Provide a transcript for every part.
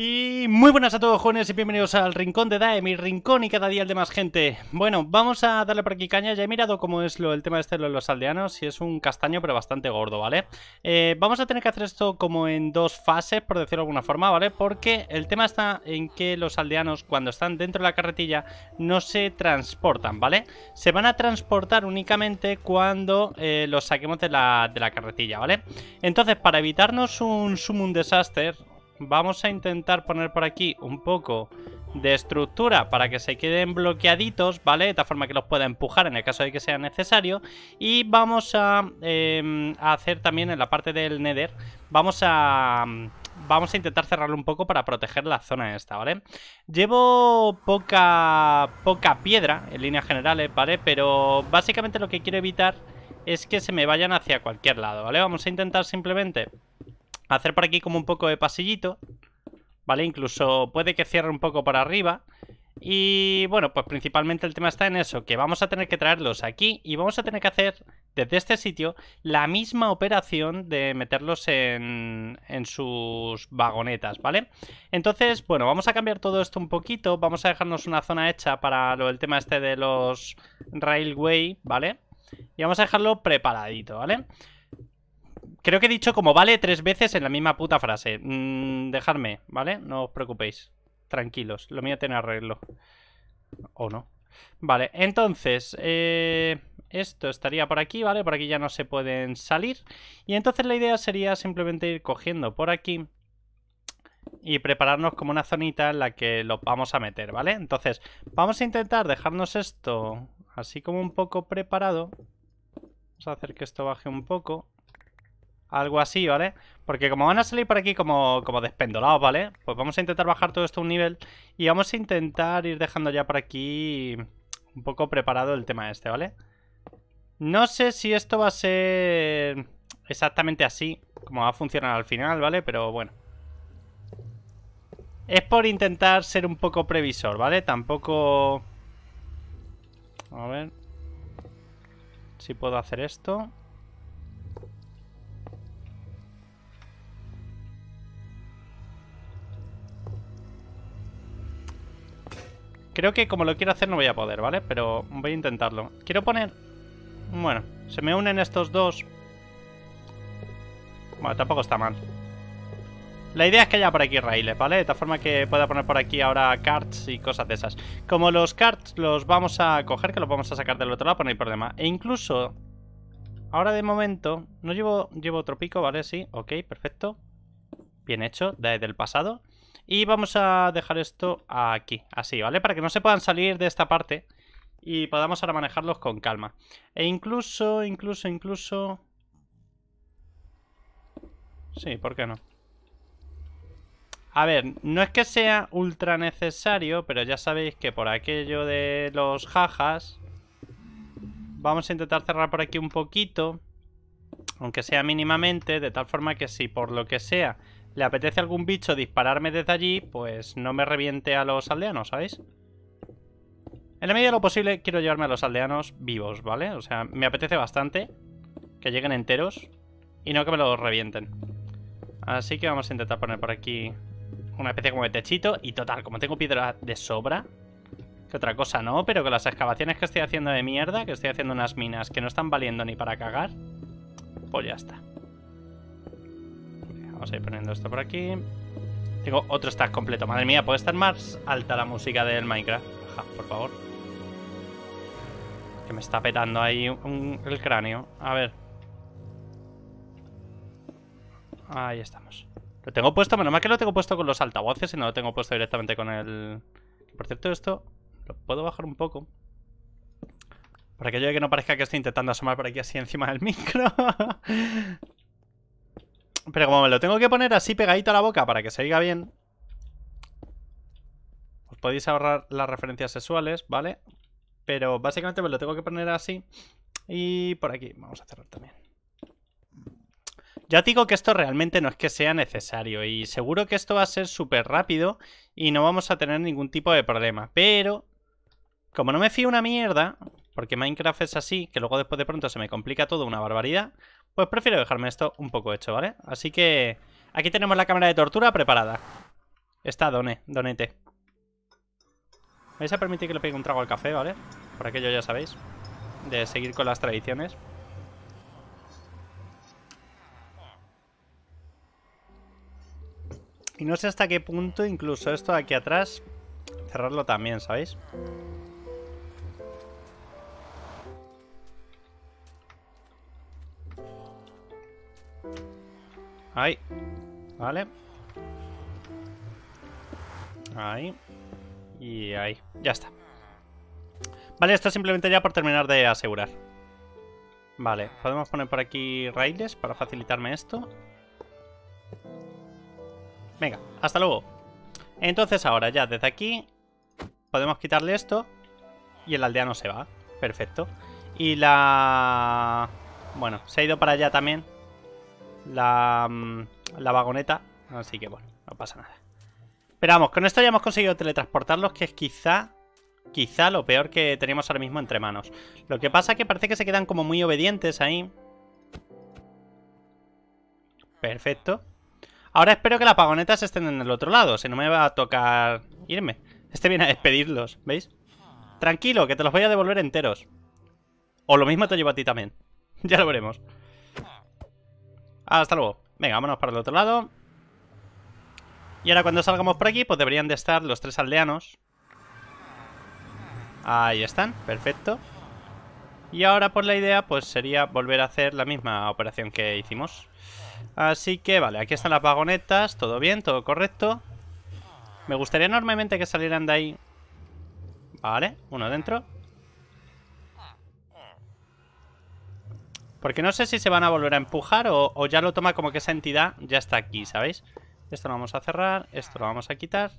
Y muy buenas a todos jóvenes y bienvenidos al Rincón de Dae, mi rincón y cada día el de más gente Bueno, vamos a darle por aquí caña, ya he mirado cómo es lo, el tema este de los aldeanos Y es un castaño pero bastante gordo, ¿vale? Eh, vamos a tener que hacer esto como en dos fases, por decirlo de alguna forma, ¿vale? Porque el tema está en que los aldeanos cuando están dentro de la carretilla no se transportan, ¿vale? Se van a transportar únicamente cuando eh, los saquemos de la, de la carretilla, ¿vale? Entonces, para evitarnos un summon disaster Vamos a intentar poner por aquí un poco de estructura para que se queden bloqueaditos, ¿vale? De tal forma que los pueda empujar en el caso de que sea necesario. Y vamos a, em, hacer también en la parte del nether, vamos a... Vamos a intentar cerrarlo un poco para proteger la zona esta, ¿vale? Llevo poca, poca piedra en líneas generales, ¿vale? Pero básicamente lo que quiero evitar es que se me vayan hacia cualquier lado, ¿vale? Vamos a intentar simplemente hacer por aquí como un poco de pasillito, ¿vale? Incluso puede que cierre un poco por arriba. Y bueno, pues principalmente el tema está en eso, que vamos a tener que traerlos aquí y vamos a tener que hacer desde este sitio la misma operación de meterlos en, en sus vagonetas, ¿vale? Entonces, bueno, vamos a cambiar todo esto un poquito, vamos a dejarnos una zona hecha para lo, el tema este de los railway, ¿vale? Y vamos a dejarlo preparadito, ¿vale? Creo que he dicho como vale tres veces en la misma puta frase. Mm, dejarme, ¿vale? No os preocupéis. Tranquilos, lo mío tiene arreglo. O no. Vale, entonces, eh, esto estaría por aquí, ¿vale? Por aquí ya no se pueden salir. Y entonces la idea sería simplemente ir cogiendo por aquí y prepararnos como una zonita en la que lo vamos a meter, ¿vale? Entonces, vamos a intentar dejarnos esto así como un poco preparado. Vamos a hacer que esto baje un poco. Algo así, ¿vale? Porque como van a salir por aquí como, como despendolados, ¿vale? Pues vamos a intentar bajar todo esto a un nivel y vamos a intentar ir dejando ya por aquí un poco preparado el tema este, ¿vale? No sé si esto va a ser exactamente así, como va a funcionar al final, ¿vale? Pero bueno. Es por intentar ser un poco previsor, ¿vale? Tampoco... A ver... Si puedo hacer esto... Creo que como lo quiero hacer no voy a poder, ¿vale? Pero voy a intentarlo. Quiero poner... Bueno, se me unen estos dos. Bueno, tampoco está mal. La idea es que haya por aquí raíles, ¿vale? De tal forma que pueda poner por aquí ahora carts y cosas de esas. Como los carts los vamos a coger, que los vamos a sacar del otro lado, no hay problema. E incluso, ahora de momento, no llevo, llevo otro pico, ¿vale? Sí, ok, perfecto. Bien hecho, desde el pasado. Y vamos a dejar esto aquí, así, ¿vale? Para que no se puedan salir de esta parte y podamos ahora manejarlos con calma. E incluso, incluso, incluso... Sí, ¿por qué no? A ver, no es que sea ultra necesario, pero ya sabéis que por aquello de los jajas... Vamos a intentar cerrar por aquí un poquito, aunque sea mínimamente, de tal forma que si por lo que sea le apetece a algún bicho dispararme desde allí, pues no me reviente a los aldeanos, ¿sabéis? En la medida de lo posible quiero llevarme a los aldeanos vivos, ¿vale? O sea, me apetece bastante que lleguen enteros y no que me los revienten. Así que vamos a intentar poner por aquí una especie como de techito. Y total, como tengo piedra de sobra, que otra cosa no, pero que las excavaciones que estoy haciendo de mierda, que estoy haciendo unas minas que no están valiendo ni para cagar, pues ya está. Vamos poniendo esto por aquí. Tengo otro stack completo. Madre mía, ¿puede estar más alta la música del Minecraft? Baja, por favor. Que me está petando ahí el cráneo. A ver. Ahí estamos. Lo tengo puesto, menos mal que lo tengo puesto con los altavoces y no lo tengo puesto directamente con el... Por cierto, esto lo puedo bajar un poco. Para que yo que no parezca que estoy intentando asomar por aquí así encima del micro. Pero como me lo tengo que poner así pegadito a la boca para que se oiga bien, os podéis ahorrar las referencias sexuales, ¿vale? Pero básicamente me lo tengo que poner así. Y por aquí, vamos a cerrar también. Ya digo que esto realmente no es que sea necesario y seguro que esto va a ser súper rápido y no vamos a tener ningún tipo de problema. Pero, como no me fío una mierda, porque Minecraft es así, que luego después de pronto se me complica todo una barbaridad, pues prefiero dejarme esto un poco hecho, ¿vale? Así que aquí tenemos la cámara de tortura preparada. Está Done, Donete. ¿Vais a permitir que le pegue un trago al café, ¿vale? Por aquello ya sabéis. De seguir con las tradiciones. Y no sé hasta qué punto incluso esto de aquí atrás cerrarlo también, ¿sabéis? Ahí. Vale. Ahí. Y ahí. Ya está. Vale, esto simplemente ya por terminar de asegurar. Vale, podemos poner por aquí raíles para facilitarme esto. Venga, hasta luego. Entonces ahora ya desde aquí podemos quitarle esto y el aldeano se va. Perfecto. Y la... Bueno, se ha ido para allá también la, mm, la vagoneta. Así que bueno, no pasa nada. Pero vamos, con esto ya hemos conseguido teletransportarlos, que es quizá, quizá lo peor que teníamos ahora mismo entre manos. Lo que pasa es que parece que se quedan como muy obedientes ahí. Perfecto. Ahora espero que las vagonetas estén en el otro lado, si no me va a tocar irme. Este viene a despedirlos, ¿veis? Tranquilo, que te los voy a devolver enteros. O lo mismo te llevo a ti también. ya lo veremos. Hasta luego. Venga, vámonos para el otro lado. Y ahora cuando salgamos por aquí, pues deberían de estar los tres aldeanos. Ahí están, perfecto. Y ahora pues la idea pues sería volver a hacer la misma operación que hicimos. Así que vale, aquí están las vagonetas, todo bien, todo correcto. Me gustaría enormemente que salieran de ahí. Vale, uno dentro. Porque no sé si se van a volver a empujar o, ya lo toma como que esa entidad ya está aquí, ¿sabéis? Esto lo vamos a cerrar, esto lo vamos a quitar.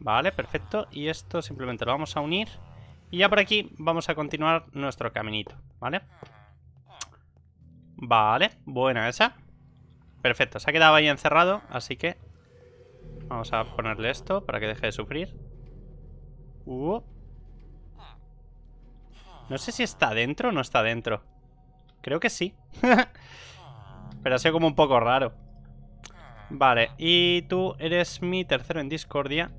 Vale, perfecto. Y esto simplemente lo vamos a unir. Y ya por aquí vamos a continuar nuestro caminito, ¿vale? Vale, buena esa. Perfecto, se ha quedado ahí encerrado, así que... Vamos a ponerle esto para que deje de sufrir. Uh. No sé si está dentro o no está dentro. Creo que sí. Pero ha sido como un poco raro. Vale, y tú eres mi tercero en discordia.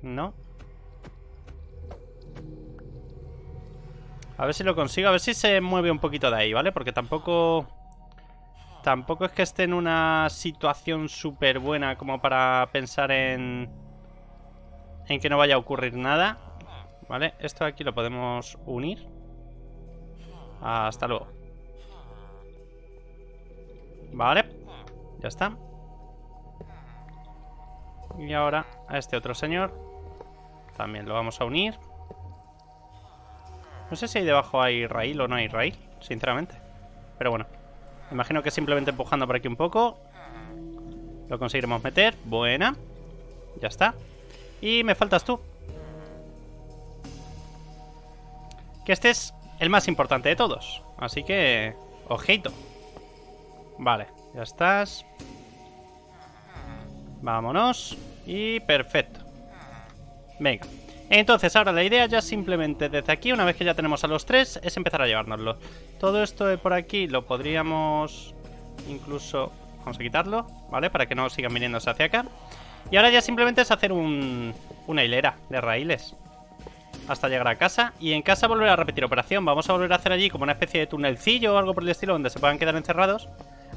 ¿No? A ver si lo consigo, a ver si se mueve un poquito de ahí, ¿vale? Porque tampoco... Tampoco es que esté en una situación súper buena como para pensar en... En que no vaya a ocurrir nada. ¿Vale? Esto aquí lo podemos unir. Hasta luego. Vale. Ya está. Y ahora a este otro señor. También lo vamos a unir. No sé si ahí debajo hay raíl o no hay raíl, sinceramente. Pero bueno. Imagino que simplemente empujando por aquí un poco. Lo conseguiremos meter. Buena. Ya está. Y me faltas tú. Que estés el más importante de todos. Así que, ojito. Vale, ya estás. Vámonos. Y perfecto. Venga. Entonces, ahora la idea ya simplemente desde aquí, una vez que ya tenemos a los tres, es empezar a llevárnoslo. Todo esto de por aquí lo podríamos incluso... Vamos a quitarlo, ¿vale? Para que no sigan viniéndose hacia acá. Y ahora ya simplemente es hacer un, una hilera de raíles hasta llegar a casa. Y en casa volver a repetir operación. Vamos a volver a hacer allí como una especie de tunelcillo o algo por el estilo donde se puedan quedar encerrados.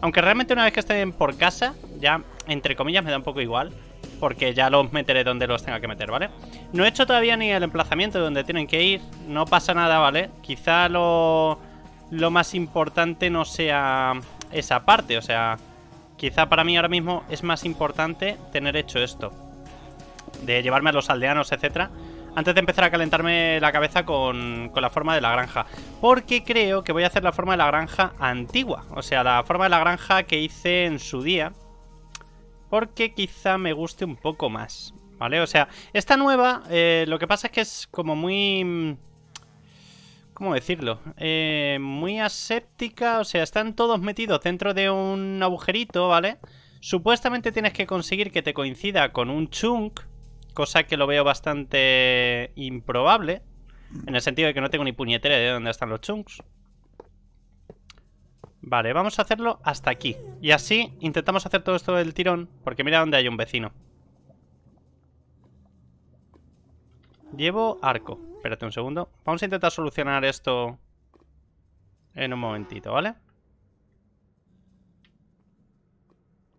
Aunque realmente una vez que estén por casa, ya entre comillas me da un poco igual. Porque ya los meteré donde los tenga que meter, ¿vale? No he hecho todavía ni el emplazamiento de donde tienen que ir. No pasa nada, ¿vale? Quizá lo, lo más importante no sea esa parte. O sea, quizá para mí ahora mismo es más importante tener hecho esto. De llevarme a los aldeanos, etcétera antes de empezar a calentarme la cabeza con, la forma de la granja. Porque creo que voy a hacer la forma de la granja antigua. O sea, la forma de la granja que hice en su día. Porque quizá me guste un poco más. ¿Vale? O sea, esta nueva, eh, lo que pasa es que es como muy... ¿Cómo decirlo? Eh, muy aséptica, o sea, están todos metidos dentro de un agujerito, ¿vale? Supuestamente tienes que conseguir que te coincida con un chunk, cosa que lo veo bastante improbable, en el sentido de que no tengo ni puñetera de dónde están los chunks. Vale, vamos a hacerlo hasta aquí. Y así intentamos hacer todo esto del tirón, porque mira dónde hay un vecino. Llevo arco. Espérate un segundo. Vamos a intentar solucionar esto en un momentito, ¿vale?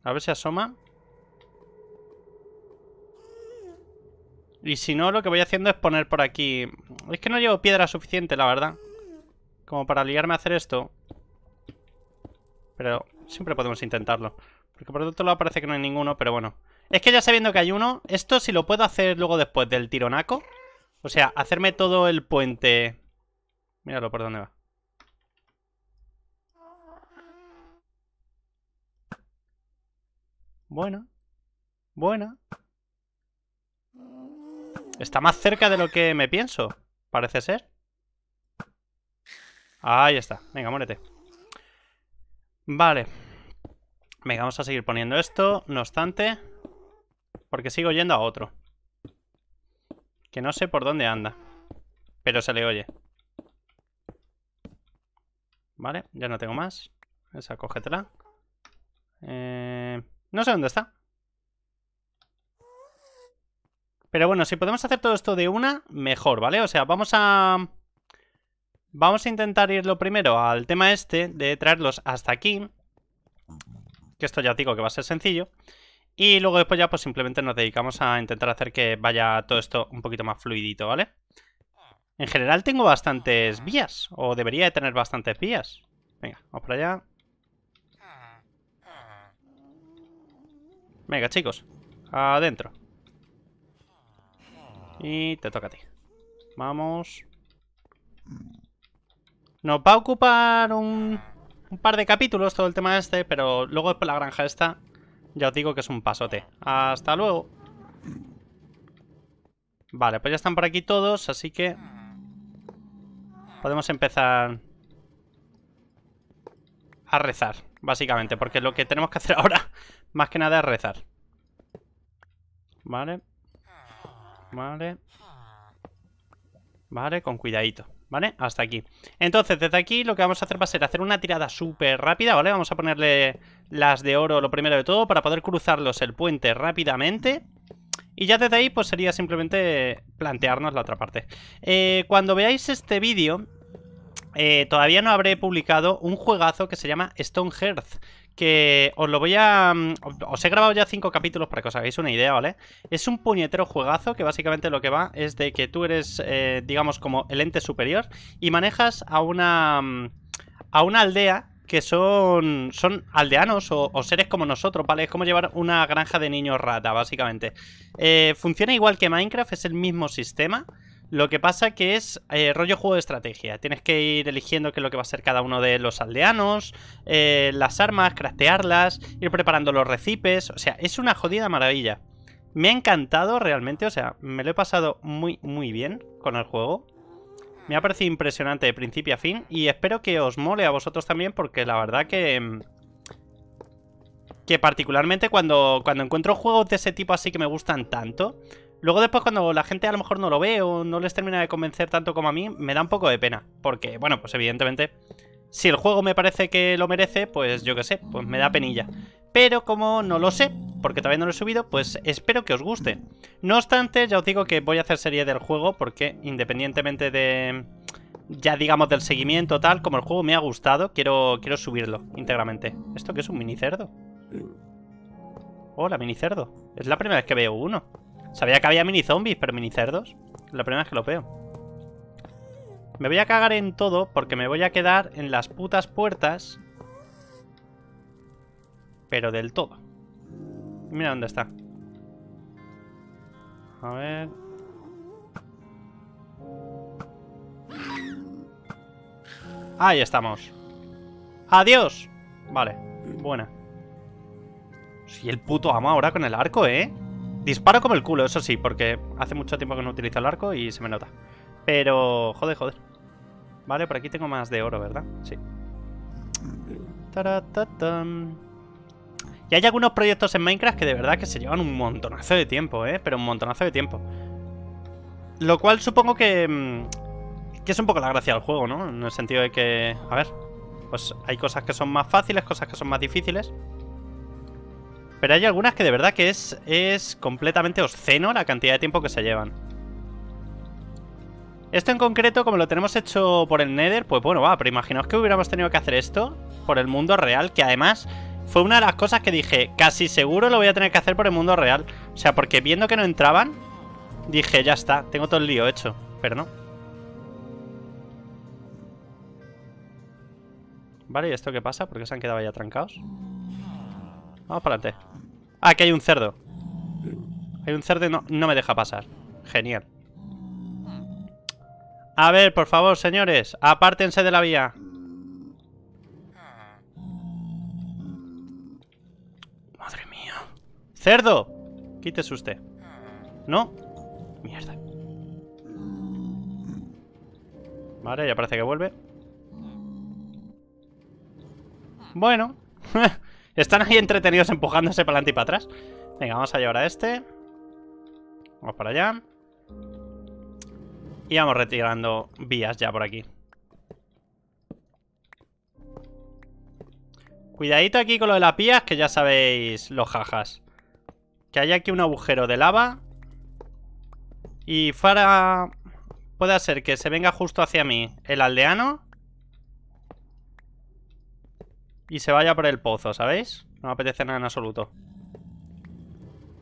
A ver si asoma. Y si no, lo que voy haciendo es poner por aquí... Es que no llevo piedra suficiente, la verdad. Como para liarme a hacer esto. Pero siempre podemos intentarlo. Porque por otro lado parece que no hay ninguno, pero bueno. Es que ya sabiendo que hay uno, esto si lo puedo hacer luego después del tironaco. O sea, hacerme todo el puente... Míralo por dónde va. Buena. Buena. Está más cerca de lo que me pienso. Parece ser. Ahí está. Venga, muérete. Vale. Venga, vamos a seguir poniendo esto. No obstante. Porque sigo yendo a otro. Que no sé por dónde anda. Pero se le oye. Vale, ya no tengo más. Esa, cógetela. Eh, no sé dónde está. Pero bueno, si podemos hacer todo esto de una, mejor, ¿vale? O sea, vamos a... Vamos a intentar ir lo primero al tema este de traerlos hasta aquí. Que esto ya digo que va a ser sencillo. Y luego después ya pues simplemente nos dedicamos a intentar hacer que vaya todo esto un poquito más fluidito, ¿vale? En general tengo bastantes vías. O debería de tener bastantes vías. Venga, vamos para allá. Venga, chicos. Adentro. Y te toca a ti. Vamos. Nos va a ocupar un, par de capítulos todo el tema este, pero luego después la granja esta, ya os digo que es un pasote. Hasta luego. Vale, pues ya están por aquí todos, así que... Podemos empezar... A rezar, básicamente, porque lo que tenemos que hacer ahora, más que nada, es rezar. Vale. Vale. Vale, con cuidadito. ¿Vale? Hasta aquí. Entonces, desde aquí lo que vamos a hacer va a ser hacer una tirada súper rápida, ¿vale? Vamos a ponerle las de oro lo primero de todo para poder cruzarlos el puente rápidamente. Y ya desde ahí, pues sería simplemente plantearnos la otra parte. Eh, cuando veáis este vídeo, eh, todavía no habré publicado un juegazo que se llama Stone Hearth, que os lo voy a... Mm, os he grabado ya cinco capítulos para que os hagáis una idea, ¿vale? Es un puñetero juegazo que básicamente lo que va es de que tú eres, eh, digamos, como el ente superior y manejas a una... Mm, a una aldea que son, son aldeanos o, seres como nosotros, ¿vale? Es como llevar una granja de niños rata, básicamente. Eh, funciona igual que Minecraft, es el mismo sistema. Lo que pasa que es eh, rollo juego de estrategia. Tienes que ir eligiendo qué es lo que va a ser cada uno de los aldeanos, eh, las armas, craftearlas, ir preparando los recipes. O sea, es una jodida maravilla. Me ha encantado realmente, o sea, me lo he pasado muy, muy bien con el juego. Me ha parecido impresionante de principio a fin y espero que os mole a vosotros también porque la verdad que... Que particularmente cuando, cuando encuentro juegos de ese tipo así que me gustan tanto, Luego después cuando la gente a lo mejor no lo ve o no les termina de convencer tanto como a mí, me da un poco de pena. Porque, bueno, pues evidentemente, si el juego me parece que lo merece, pues yo qué sé, pues me da penilla. Pero como no lo sé, porque todavía no lo he subido, pues espero que os guste. No obstante, ya os digo que voy a hacer serie del juego porque independientemente de... Ya digamos del seguimiento tal, como el juego me ha gustado, quiero, quiero subirlo íntegramente. ¿Esto qué es un mini cerdo? Hola, mini cerdo. Es la primera vez que veo uno. Sabía que había mini zombies, pero mini cerdos. La primera vez que lo veo. Me voy a cagar en todo porque me voy a quedar en las putas puertas. Pero del todo. Mira dónde está. A ver... Ahí estamos. ¡Adiós! Vale, buena. Sí, el puto amo ahora con el arco, ¿eh? Disparo como el culo, eso sí, porque hace mucho tiempo que no utilizo el arco y se me nota. Pero, joder, joder. Vale, por aquí tengo más de oro, ¿verdad? Sí. Y hay algunos proyectos en Minecraft que de verdad que se llevan un montonazo de tiempo, ¿eh? Pero un montonazo de tiempo. Lo cual supongo que... Mm, que es un poco la gracia del juego, ¿no? En el sentido de que... A ver... pues hay cosas que son más fáciles, cosas que son más difíciles. Pero hay algunas que de verdad que es, es completamente obsceno la cantidad de tiempo que se llevan. Esto en concreto, como lo tenemos hecho por el Nether, pues bueno, va, pero imaginaos que hubiéramos tenido que hacer esto por el mundo real, que además fue una de las cosas que dije, casi seguro lo voy a tener que hacer por el mundo real. O sea, porque viendo que no entraban, dije, ya está, tengo todo el lío hecho. Pero no. Vale, ¿y esto qué pasa? ¿Por qué se han quedado ya trancados? Vamos para adelante. Ah, que hay un cerdo. Hay un cerdo y no, no me deja pasar. Genial. A ver, por favor, señores, apártense de la vía. Madre mía. ¡Cerdo! Quítese usted. ¿No? Mierda. Vale, ya parece que vuelve. Bueno. Están ahí entretenidos empujándose para adelante y para atrás. Venga, vamos a llevar a este. Vamos para allá. Y vamos retirando vías ya por aquí. Cuidadito aquí con lo de las vías, que ya sabéis los jajas. Que hay aquí un agujero de lava. Y fuera... Puede ser que se venga justo hacia mí el aldeano. Y se vaya por el pozo, ¿sabéis? No me apetece nada en absoluto.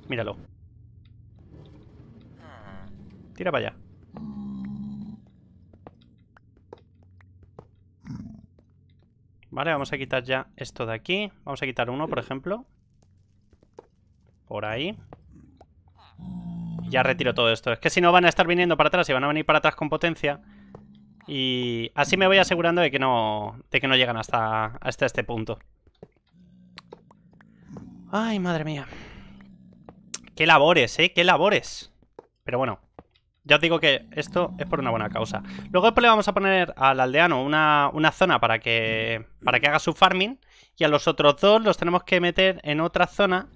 Míralo. Tira para allá. Vale, vamos a quitar ya esto de aquí. Vamos a quitar uno, por ejemplo. Por ahí. Ya retiro todo esto. Es que si no van a estar viniendo para atrás y van a venir para atrás con potencia. Y así me voy asegurando de que no, de que no llegan hasta, hasta este punto. Ay, madre mía. Qué labores, ¿eh? Qué labores. Pero bueno, ya os digo que esto es por una buena causa. Luego le vamos a poner al aldeano una, una zona para que, para que haga su farming. Y a los otros dos los tenemos que meter en otra zona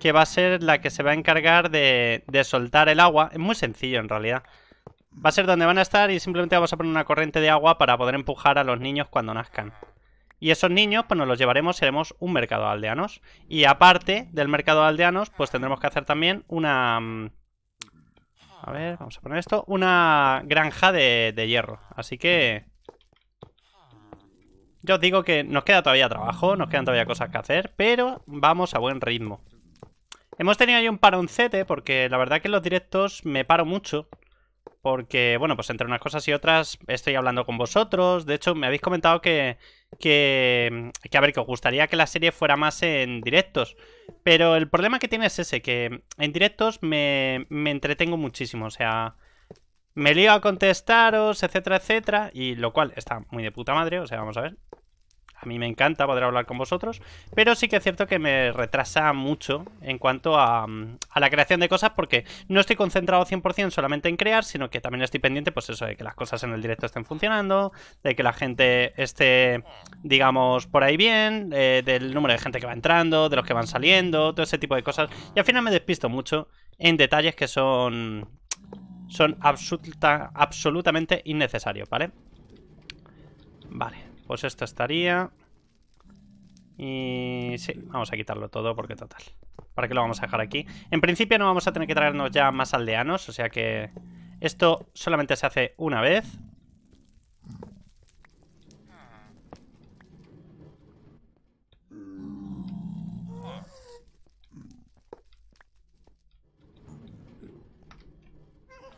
que va a ser la que se va a encargar de, de soltar el agua. Es muy sencillo en realidad. Va a ser donde van a estar y simplemente vamos a poner una corriente de agua para poder empujar a los niños cuando nazcan. Y esos niños, pues nos los llevaremos y haremos un mercado de aldeanos. Y aparte del mercado de aldeanos, pues tendremos que hacer también una... Mm, a ver, vamos a poner esto. Una granja de, de hierro. Así que... Yo os digo que nos queda todavía trabajo, nos quedan todavía cosas que hacer, pero vamos a buen ritmo. Hemos tenido ahí un paroncete porque la verdad que en los directos me paro mucho. Porque, bueno, pues entre unas cosas y otras estoy hablando con vosotros. De hecho, me habéis comentado que, que, que, a ver, que os gustaría que la serie fuera más en directos. Pero el problema que tiene es ese, que en directos me, me entretengo muchísimo. O sea, me lío a contestaros, etcétera, etcétera. Y lo cual está muy de puta madre. O sea, vamos a ver. A mí me encanta poder hablar con vosotros, pero sí que es cierto que me retrasa mucho en cuanto a, a la creación de cosas porque no estoy concentrado 100% solamente en crear, sino que también estoy pendiente, pues eso, de que las cosas en el directo estén funcionando, de que la gente esté, digamos, por ahí bien, eh, del número de gente que va entrando, de los que van saliendo, todo ese tipo de cosas. Y al final me despisto mucho en detalles que son, son absoluta, absolutamente innecesarios, ¿vale? Vale. Pues esto estaría... Y sí, vamos a quitarlo todo porque total. ¿Para qué lo vamos a dejar aquí? En principio no vamos a tener que traernos ya más aldeanos, o sea que esto solamente se hace una vez.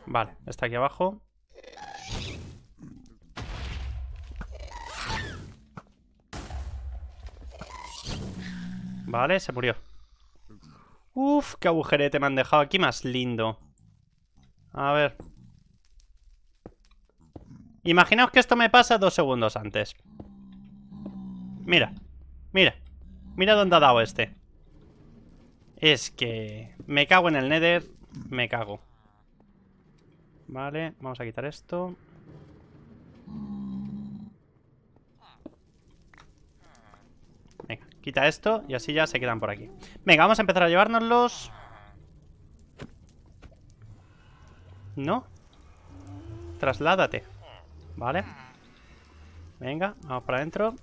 Vale, está aquí abajo. Vale, se murió. Uf, qué agujerete me han dejado aquí más lindo. A ver. Imaginaos que esto me pasa dos segundos antes. Mira, mira. Mira dónde ha dado este. Es que... Me cago en el nether. Me cago. Vale, vamos a quitar esto. Quita esto y así ya se quedan por aquí. Venga, vamos a empezar a llevárnoslos. ¿No? Trasládate. Vale. Venga, vamos para adentro.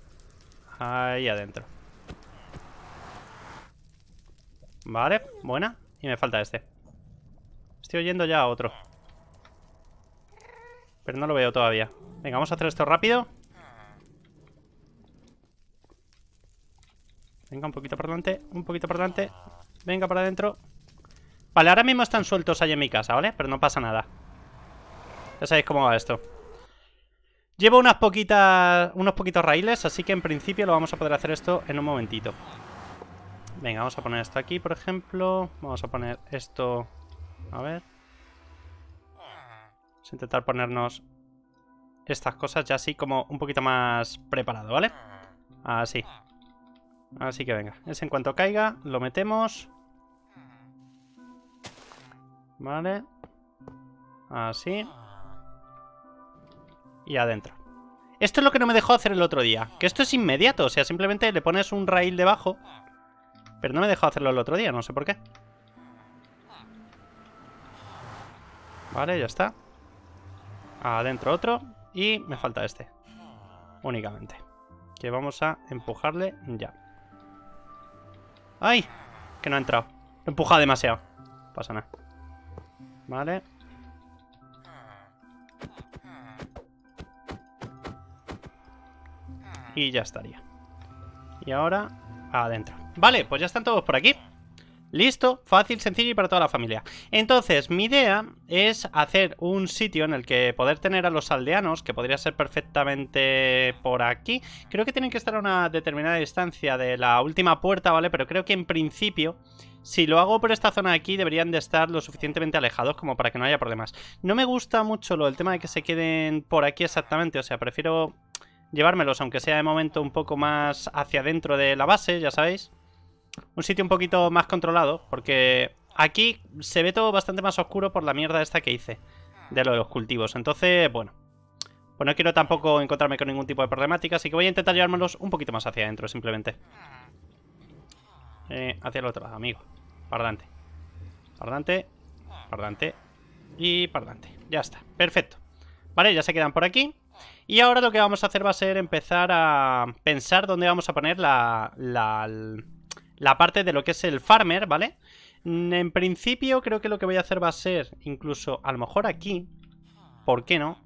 Ahí adentro. Vale, buena. Y me falta este. Estoy oyendo ya a otro. Pero no lo veo todavía. Venga, vamos a hacer esto rápido. Venga, un poquito por delante, un poquito por delante. Venga, para adentro. Vale, ahora mismo están sueltos ahí en mi casa, ¿vale? Pero no pasa nada. Ya sabéis cómo va esto. Llevo unas poquitas, unos poquitos raíles, así que en principio lo vamos a poder hacer esto en un momentito. Venga, vamos a poner esto aquí, por ejemplo. Vamos a poner esto... A ver. Vamos a intentar ponernos estas cosas ya así como un poquito más preparado, ¿vale? Así. Así que venga, es en cuanto caiga, lo metemos. Vale. Así. Y adentro. Esto es lo que no me dejó hacer el otro día. Que esto es inmediato, o sea, simplemente le pones un rail debajo. Pero no me dejó hacerlo el otro día, no sé por qué. Vale, ya está. Adentro otro. Y me falta este. Únicamente. Que vamos a empujarle ya. ¡Ay! Que no ha entrado. Lo he empujado demasiado. pasa nada. Vale. Y ya estaría. Y ahora, adentro. Vale, pues ya están todos por aquí. Listo, fácil, sencillo y para toda la familia. Entonces, mi idea es hacer un sitio en el que poder tener a los aldeanos, que podría ser perfectamente por aquí. Creo que tienen que estar a una determinada distancia de la última puerta, ¿vale? Pero creo que en principio, si lo hago por esta zona de aquí, deberían de estar lo suficientemente alejados como para que no haya problemas. No me gusta mucho lo tema de que se queden por aquí exactamente, o sea, prefiero llevármelos, aunque sea de momento un poco más hacia dentro de la base, ya sabéis un sitio un poquito más controlado, porque aquí se ve todo bastante más oscuro por la mierda esta que hice de lo de los cultivos. Entonces, bueno, pues no quiero tampoco encontrarme con ningún tipo de problemática, así que voy a intentar llevármelos un poquito más hacia adentro, simplemente. Eh, hacia el otro lado, amigo. Pardante. Pardante. Pardante. Y pardante. Ya está. Perfecto. Vale, ya se quedan por aquí. Y ahora lo que vamos a hacer va a ser empezar a pensar dónde vamos a poner la, la la parte de lo que es el farmer, ¿vale? Mm, en principio creo que lo que voy a hacer va a ser, incluso a lo mejor aquí, ¿por qué no?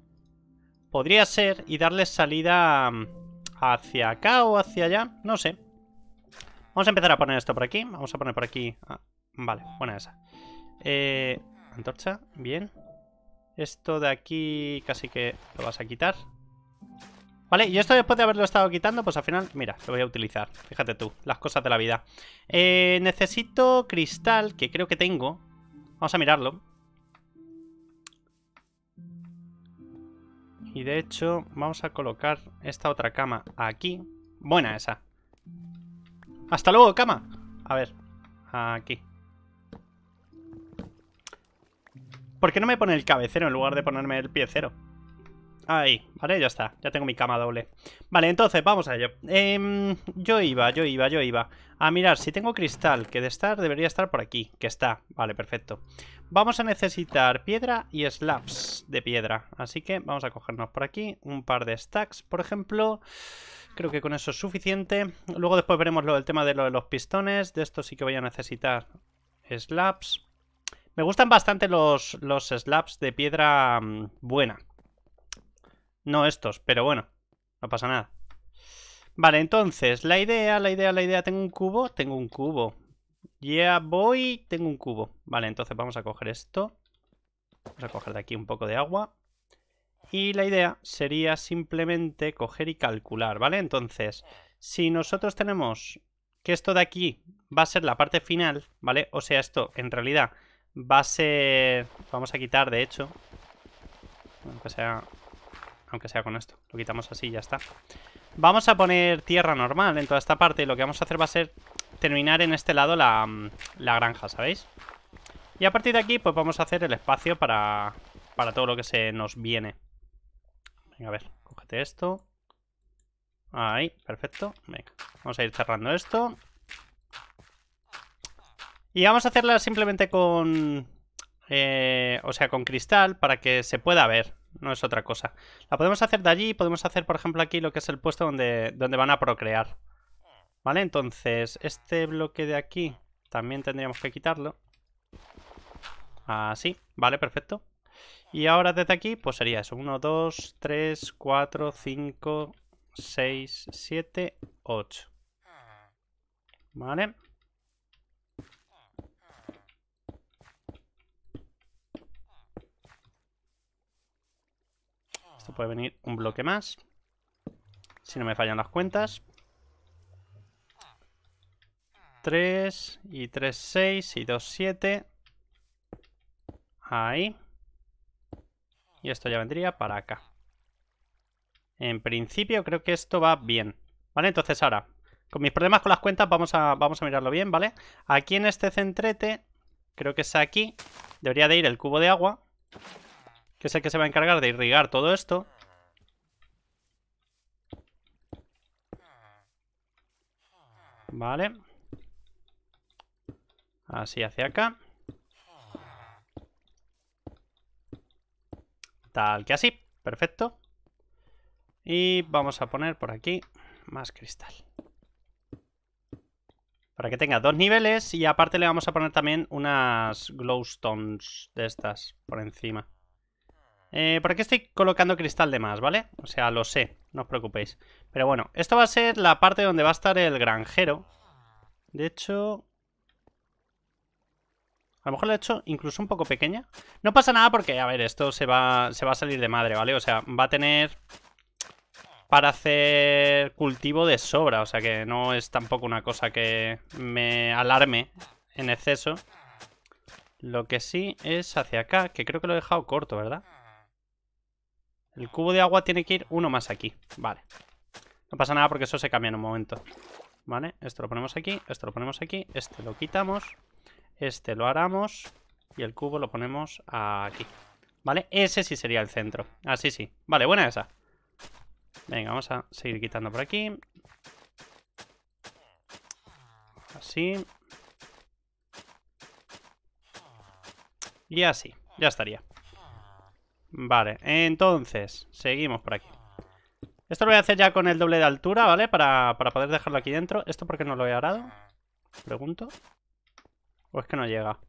Podría ser y darle salida mm, hacia acá o hacia allá, no sé. Vamos a empezar a poner esto por aquí, vamos a poner por aquí... Ah, vale, buena esa. Eh, antorcha, bien. Esto de aquí casi que lo vas a quitar. Vale, y esto después de haberlo estado quitando, pues al final, mira, lo voy a utilizar. Fíjate tú, las cosas de la vida. Eh, necesito cristal, que creo que tengo. Vamos a mirarlo. Y de hecho, vamos a colocar esta otra cama aquí. Buena esa. ¡Hasta luego, cama! A ver, aquí. ¿Por qué no me pone el cabecero en lugar de ponerme el piecero? Ahí, vale, ya está, ya tengo mi cama doble. Vale, entonces, vamos a ello. Em, Yo iba, yo iba, yo iba. A mirar, si tengo cristal, que de estar debería estar por aquí Que está, vale, perfecto. Vamos a necesitar piedra y slabs de piedra. Así que vamos a cogernos por aquí Un par de stacks, por ejemplo. Creo que con eso es suficiente. Luego después veremos lo del tema de lo de los pistones. De esto sí que voy a necesitar slabs. Me gustan bastante los, los slabs de piedra mm, buena no estos, pero bueno, no pasa nada. Vale, entonces, la idea, la idea, la idea, ¿tengo un cubo? Tengo un cubo. Ya voy, tengo un cubo. Vale, entonces vamos a coger esto. Vamos a coger de aquí un poco de agua. Y la idea sería simplemente coger y calcular, ¿vale? Entonces, si nosotros tenemos que esto de aquí va a ser la parte final, ¿vale? O sea, esto en realidad va a ser... Vamos a quitar, de hecho, aunque sea aunque sea con esto. Lo quitamos así y ya está. Vamos a poner tierra normal en toda esta parte y lo que vamos a hacer va a ser terminar en este lado la, la granja, ¿sabéis? Y a partir de aquí pues vamos a hacer el espacio para, para todo lo que se nos viene. Venga, a ver, cógete esto. Ahí, perfecto. Venga, vamos a ir cerrando esto. Y vamos a hacerla simplemente con... Eh, o sea, con cristal para que se pueda ver, no es otra cosa. La podemos hacer de allí, podemos hacer, por ejemplo, aquí lo que es el puesto donde, donde van a procrear. ¿Vale? Entonces, este bloque de aquí también tendríamos que quitarlo. Así, vale, perfecto. Y ahora desde aquí, pues sería eso. 1, 2, 3, 4, 5, 6, 7, 8. Vale. Esto puede venir un bloque más. Si no me fallan las cuentas. 3 y 3, 6 y 2, 7. Ahí. Y esto ya vendría para acá. En principio creo que esto va bien. ¿Vale? Entonces ahora, con mis problemas con las cuentas vamos a, vamos a mirarlo bien, ¿vale? Aquí en este centrete, creo que es aquí, debería de ir el cubo de agua. Que es el que se va a encargar de irrigar todo esto. Vale. Así hacia acá. Tal que así. Perfecto. Y vamos a poner por aquí más cristal. Para que tenga dos niveles y aparte le vamos a poner también unas glowstones de estas por encima. Eh, por aquí estoy colocando cristal de más, ¿vale? O sea, lo sé, no os preocupéis. Pero bueno, esto va a ser la parte donde va a estar el granjero. De hecho, a lo mejor lo he hecho incluso un poco pequeña. No pasa nada porque, a ver, esto se va, se va a salir de madre, ¿vale? O sea, va a tener para hacer cultivo de sobra. O sea que no es tampoco una cosa que me alarme en exceso. Lo que sí es hacia acá, que creo que lo he dejado corto, ¿verdad? El cubo de agua tiene que ir uno más aquí. Vale. No pasa nada porque eso se cambia en un momento. Vale, esto lo ponemos aquí, esto lo ponemos aquí, este lo quitamos. Este lo haramos. Y el cubo lo ponemos aquí. ¿Vale? Ese sí sería el centro. Así sí. Vale, buena esa. Venga, vamos a seguir quitando por aquí. Así. Y así. Ya estaría. Vale, entonces, seguimos por aquí. Esto lo voy a hacer ya con el doble de altura, ¿vale? Para, para poder dejarlo aquí dentro. ¿Esto por qué no lo he arado? Pregunto. ¿O es que no llega?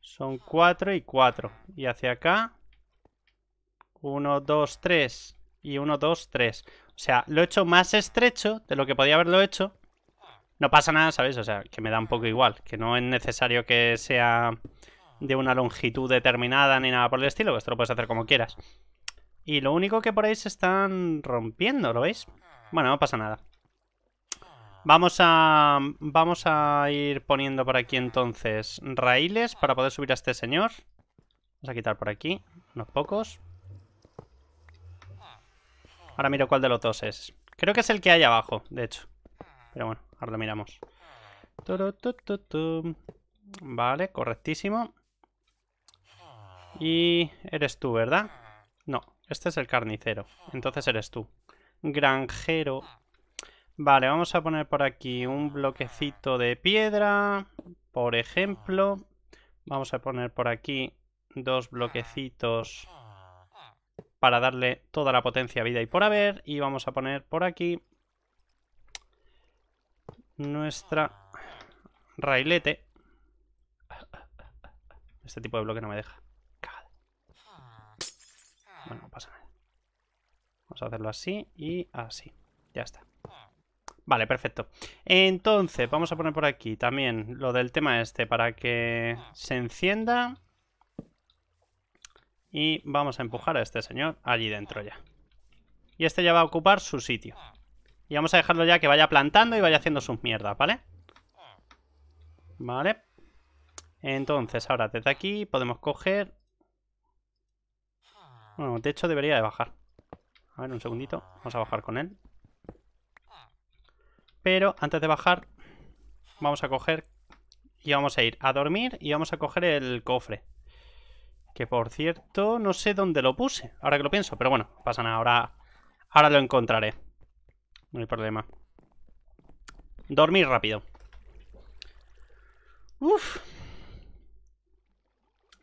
Son 4 y 4. Y hacia acá... 1, 2, 3. Y 1, 2, 3. O sea, lo he hecho más estrecho de lo que podía haberlo hecho. No pasa nada, ¿sabes? O sea, que me da un poco igual. Que no es necesario que sea de una longitud determinada ni nada por el estilo. Esto lo puedes hacer como quieras. Y lo único que por ahí se están rompiendo, ¿lo veis? Bueno, no pasa nada. Vamos a, vamos a ir poniendo por aquí entonces raíles para poder subir a este señor. Vamos a quitar por aquí unos pocos. Ahora miro cuál de los dos es. Creo que es el que hay abajo, de hecho. Pero bueno, ahora lo miramos. Vale, correctísimo. Y eres tú, ¿verdad? No, este es el carnicero. Entonces eres tú. Granjero. Vale, vamos a poner por aquí un bloquecito de piedra, por ejemplo. Vamos a poner por aquí dos bloquecitos para darle toda la potencia, vida y por haber. Y vamos a poner por aquí nuestra railete. Este tipo de bloque no me deja. Bueno, no pasa nada. Vamos a hacerlo así y así. Ya está. Vale, perfecto. Entonces, vamos a poner por aquí también lo del tema este para que se encienda. Y vamos a empujar a este señor allí dentro ya. Y este ya va a ocupar su sitio. Y vamos a dejarlo ya que vaya plantando y vaya haciendo sus mierdas, ¿vale? Vale. Entonces, ahora desde aquí podemos coger... Bueno, de hecho debería de bajar. A ver, un segundito. Vamos a bajar con él. Pero antes de bajar, vamos a coger y vamos a ir a dormir y vamos a coger el cofre. Que por cierto, no sé dónde lo puse, ahora que lo pienso. Pero bueno, pasa nada, ahora, ahora lo encontraré. No hay problema. Dormir rápido. Uf.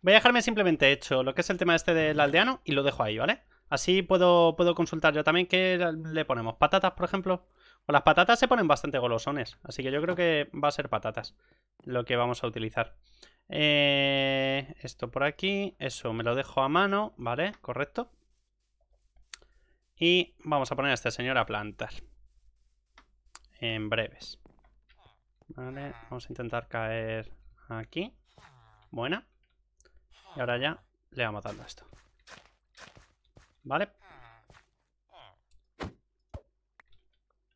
Voy a dejarme simplemente hecho lo que es el tema este del aldeano y lo dejo ahí, ¿vale? Así puedo, puedo consultar yo también qué le ponemos. ¿Patatas, por ejemplo? Pues las patatas se ponen bastante golosones, así que yo creo que va a ser patatas lo que vamos a utilizar. Eh, esto por aquí, eso me lo dejo a mano, ¿vale? Correcto. Y vamos a poner a este señor a plantar. En breves. Vale, vamos a intentar caer aquí. Buena. Y ahora ya le vamos dando esto. ¿Vale?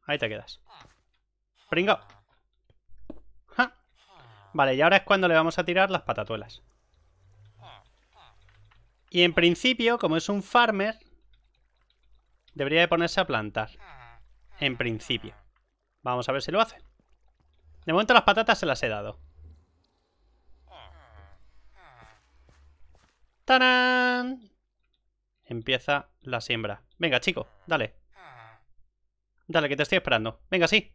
Ahí te quedas. Pringo. Vale, y ahora es cuando le vamos a tirar las patatuelas. Y en principio, como es un farmer, debería de ponerse a plantar. En principio. Vamos a ver si lo hace. De momento las patatas se las he dado. ¡Tarán! Empieza la siembra. Venga, chico, dale. Dale, que te estoy esperando. Venga, sí.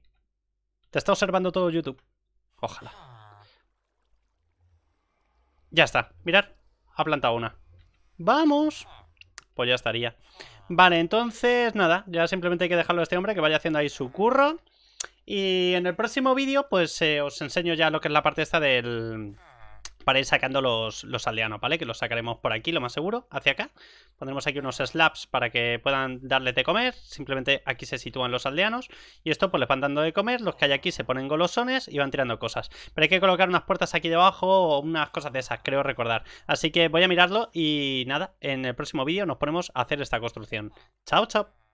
Te está observando todo YouTube. Ojalá. Ya está. Mirad. Ha plantado una. ¡Vamos! Pues ya estaría. Vale, entonces, nada. Ya simplemente hay que dejarlo a este hombre que vaya haciendo ahí su curro. Y en el próximo vídeo, pues eh, os enseño ya lo que es la parte esta del para ir sacando los, los, aldeanos, ¿vale? Que los sacaremos por aquí, lo más seguro, hacia acá. Pondremos aquí unos slabs para que puedan darle de comer. Simplemente aquí se sitúan los aldeanos. Y esto pues les van dando de comer. Los que hay aquí se ponen golosones y van tirando cosas. Pero hay que colocar unas puertas aquí debajo o unas cosas de esas, creo recordar. Así que voy a mirarlo y nada, en el próximo vídeo nos ponemos a hacer esta construcción. Chao, chao.